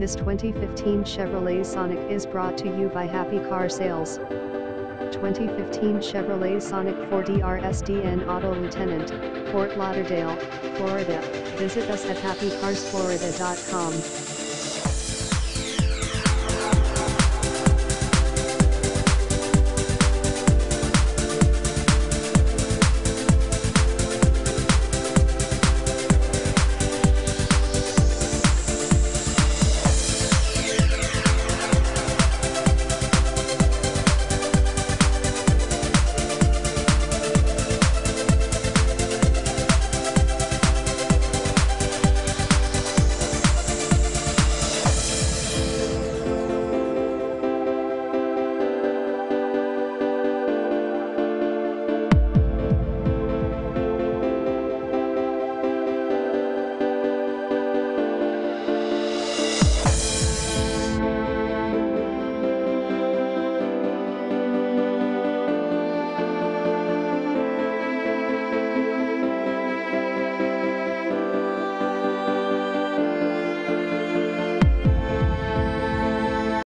This 2015 Chevrolet Sonic is brought to you by Happy Car Sales. 2015 Chevrolet Sonic 4DR SDN Auto Lieutenant, Fort Lauderdale, Florida. Visit us at happycarsflorida.com.